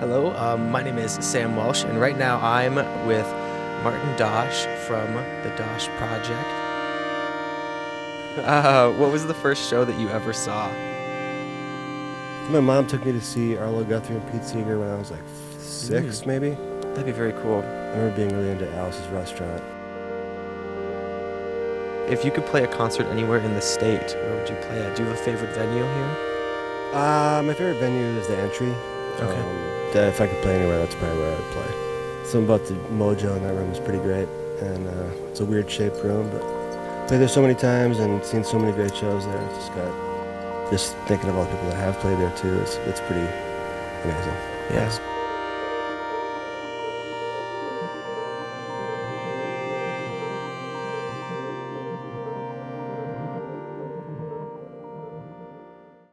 Hello, um, my name is Sam Walsh, and right now I'm with Martin Dosh from the Dosh Project. Uh, what was the first show that you ever saw? My mom took me to see Arlo Guthrie and Pete Seeger when I was like six, Mm. maybe. That'd be very cool. I remember being really into Alice's Restaurant. If you could play a concert anywhere in the state, where would you play at? Do you have a favorite venue here? Uh, my favorite venue is the Entry. Okay. Um, that- if I could play anywhere, that's probably where I would play. Something about the mojo in that room is pretty great, and uh, it's a weird shaped room, but played there so many times and seen so many great shows there. It's just got just thinking of all the people that have played there too. It's it's pretty amazing. Yes.